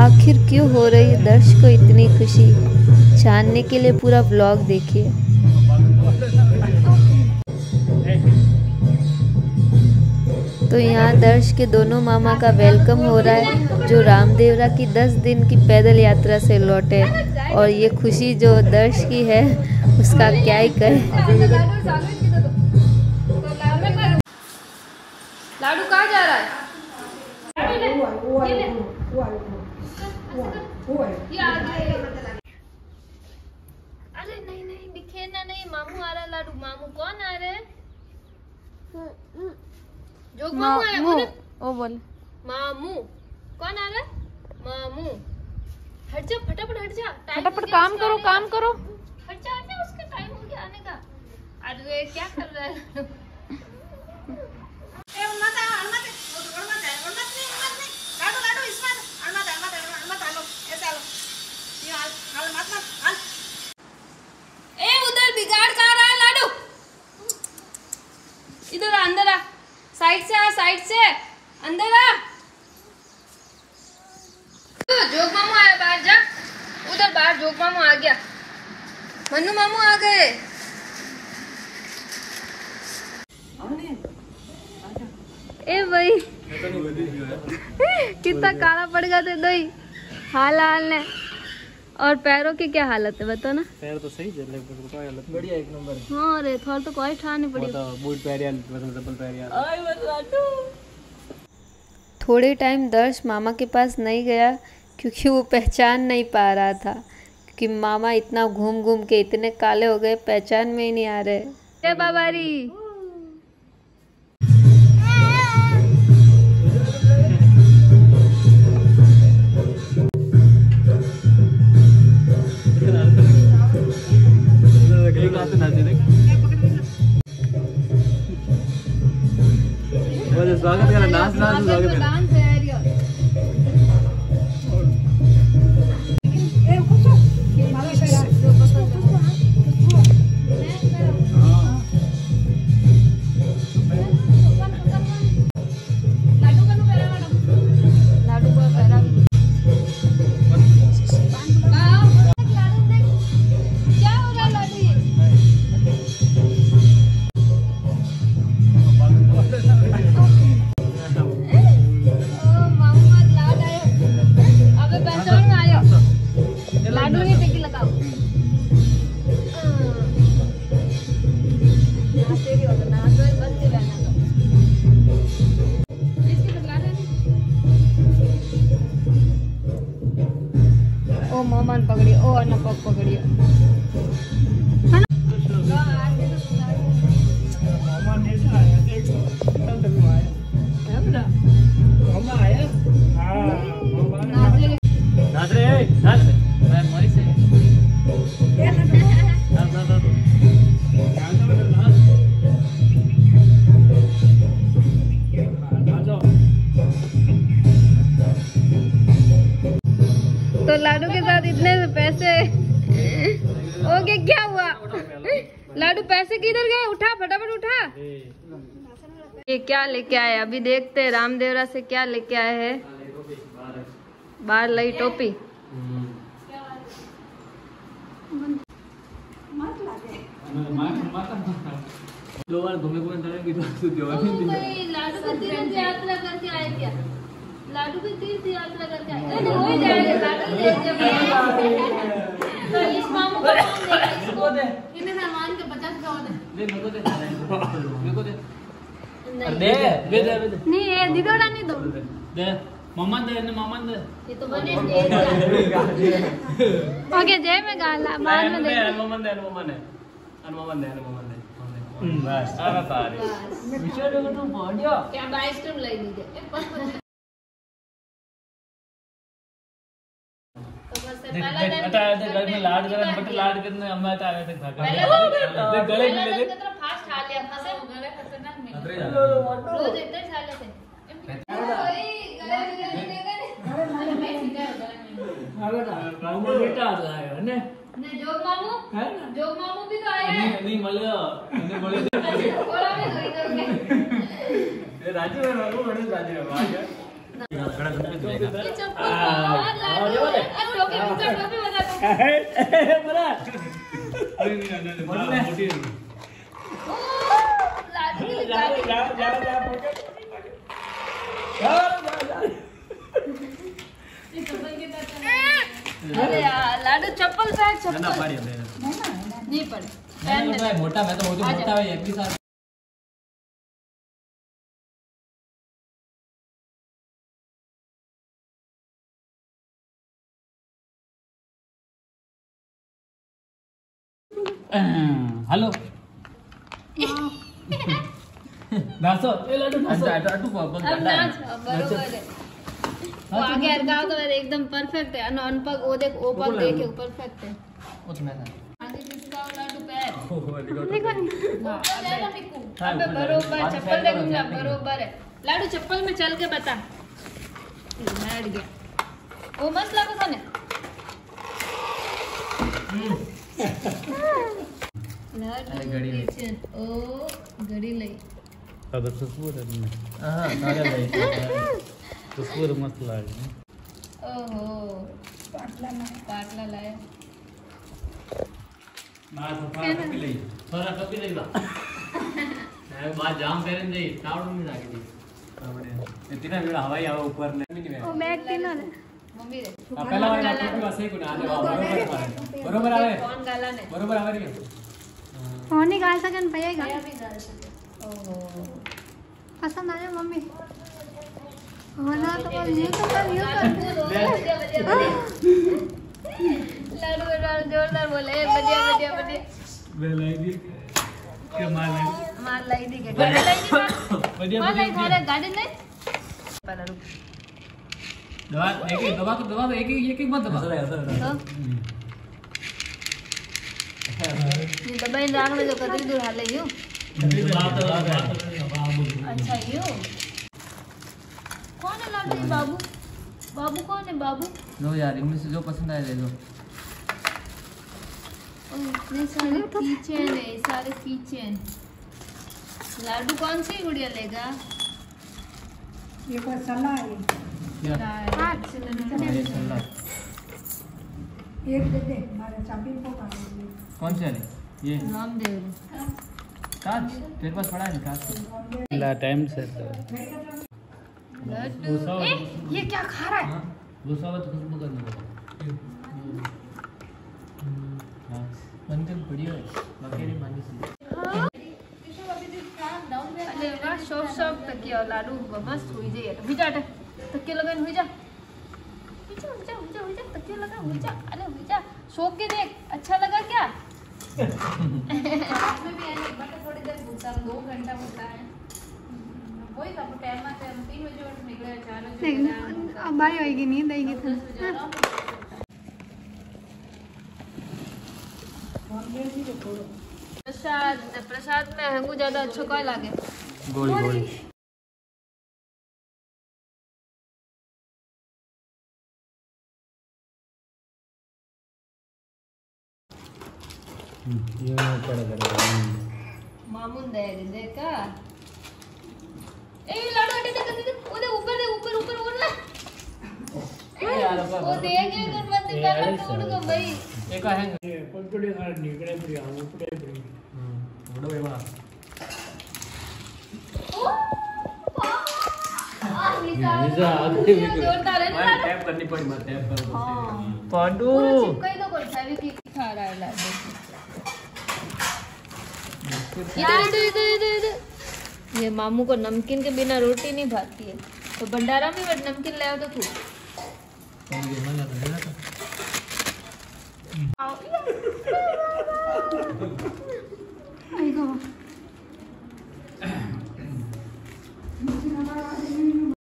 आखिर क्यों हो रही दर्श को इतनी खुशी? जानने के लिए पूरा ब्लॉग देखिए। तो यहाँ दर्श के दोनों मामा का वेलकम हो रहा है, जो रामदेवरा की 10 दिन की पैदल यात्रा से लौटे। और ये खुशी जो दर्श की है, उसका क्या ही कहें। अरे नहीं नहीं दिखे ना नहीं मामू आ रहा लाडू। मामू कौन आ रहे जोग मामू ओ बोल। मामू। कौन आ रहा मामू। हट जा फटाफट हट जा। फटाफट काम करो काम करो। हट जा हट जा उसका टाइम हो गया आने का। अरे क्या कर रहा है ए उधर बिगाड़ कहाँ रहा है लाडू इधर आ, अंदर आ साइड से आ साइड से। अंदर आ। जोग मामू आया बाहर जा। उधर बाहर जोग मामू आ गया। मन्नू मामू आ गए। ए भाई। कितना काला पड़ गया था दही हाल हाल ने। और पैरों की क्या हालत है बताओ ना। पैर तो सही चल रहे कोई हालत बढ़िया एक नंबर। हाँ रे थोड़ा तो कोई ठानी पड़ी। बताओ बूट पैर यार मतलब चप्पल पैर यार थोड़े टाइम दर्श मामा के पास नहीं गया क्योंकि वो पहचान नहीं पा रहा था क्योंकि मामा इतना घूम घूम के इतने काले हो गए पहचान में ही नहीं आ रहे। जय बाबारी। हाथ नाचे स्वागत करा नाच नाच स्वागत करा ओ मामा ने पकड़ी ओ साथ इतने पैसे। ओके क्या हुआ? लाडू पैसे किधर गए? उठा फटाफट उठा। ये क्या लेके आए? अभी देखते हैं रामदेवरा से क्या लेके आए हैं। बाहर लाई टोपी। दो बार घूमे घूमे तो जो लाडू भी तीर्थ यात्रा करके आए क्या? लाडू भी तीर्थ यात्रा करके आए। नहीं, हो ही जाएगा लाडू भी तो इस मामू को कौन देगा इसको? इन्हें सामान के पचास का होता दे। मेरे को दे मेरे को दे दे। दे दे दे नहीं ये दीदोड़ा नहीं दो। दे मम्मा दे ने मम्मा दे। ये तो बने ओके जय में गाला बाद में दे मम्मा दे मम्मा दे। मम्मा दे मम्मा दे बस आ सारे विषय देखो तो बढ़िया क्या आइसक्रीम लाई दीजिए तो से दिन हटा दे घर में लाड कर बट लाड करने अम्मा तो आए थे पहला दे गले मिले दिन कितना फास्ट खा लिया फंसे गले फंसे ना मिले दे रोज इतने में में में। मैं गले में। मामू बेटा आ रहा है ने नहीं जोग मामू है ना जोग मामू भी तो आए हैं नहीं नहीं मलिया ने बोले बोला भी कोई करके ये राजू है मामू बड़े राजू है वाह ये चप्पल और टोपी बता लाडू चप्पल चप्पल नहीं पड़े मोटा मैं तो मोटा है एक साथ हेलो ए लाडू बरोबर अरगाव तो एकदम परफेक्ट है। अन अनपग देख ओ पग देख परफेक्ट है। उतना आगे किसका पैर देखो हाँ, अबे बरोबर चप्पल बरोबर है। चप्पल में चल के बता। बैठ गया। वो मस्त लागो थाने ಅದು ಸುಸ್ಬೂರ ಸುಸ್ಬೂರ ಮಸ್ತ್ ಲಾಗಿ ಓಹೋ ಪಾಟ್ಲಾ ಪಾಟ್ಲಾ ಲಾಯ बात थोड़ा कपी लई थोड़ा कपी लई ना मैं बात जाम करन दे टावड़ में लागी दी इतना मेरा हवाई हवा ऊपर नहीं ओ मैं तीनों ने। પહેલા વાળા ટોપી વાસે કોને આને બરોબર આવે બરોબર આવે कौन गाला ने બરોબર આવે રે फोन निकाल सके न भैया भैया भी गाल सकते ओहो पसंद आया मम्मी होना तो बोल ये तो कर ये कर बढ़िया बढ़िया बढ़िया लाडू लाडू जोरदार बोले ए, बढ़िया बढ़िया बढ़िया બે લઈ દી કે માર લઈ मार लाई दी के गाड़ी लाई दी मार बढ़िया मार लाई थारे गाड़ी नहीं पहला रुक एक एक दबा दबा एक एक एक एक बार हाँ। दबा। दबा इन राग में जो कतरी दूर हाल है। यू अच्छा यू? कौन है लाल बाबू? बाबू कौन है बाबू? लो यार इनमें से जो पसंद आए ले लो। इतने सारे किचन है सारे कीचेन लाडू कौन सी गुड़िया लेगा? ये कोई सलाह है? कौन सी वाली ये। कांच तेरे पास पड़ा है कांच? टाइम से ये क्या खा रहा है? हाँ, भूसा मत तो खुशबू करने लगा हाँ, मंदिर बढ़िया है। बकेरी मानी सी। हाँ। अरे वाह शॉप शॉप तक लाडू मस्त हुई जाए बीटा तकिया लगा हुई जा। हुई जा हुई जा हुई जा हुई जा तकिया लगा हुई जा। अरे जा सो के देख अच्छा लगा क्या? में भी थोड़ी देर घूमता दो घंटा होता है। वही सब टाइम में हम तीन बजे उठ निकले चार अब भाई होगी नींद आएगी तो। प्रसाद प्रसाद में हमको ज़्यादा अच्छा क्या लगे? गोली गोली। मामून दे देखा ए लाडू हटे देखा दीदी उधर ऊपर दे ऊपर ऊपर उड़ ना वो देखे कर मत पहले टूट को भाई देखा है। पकड़े ना निकले पड़ी। आ ऊपर पड़ी उड़ो बेवा ओ निजा आते भी जोरदार है ना टैप करनी पड़ी मत टैप कर पांडू चिपकाई तो कौन सा भी किक खा रहा है लाडू इधर इधर इधर इधर इधर ये मामू को नमकीन के बिना रोटी नहीं भाती है। तो भंडारा में बट नमकीन लाओ तो खूब आई गो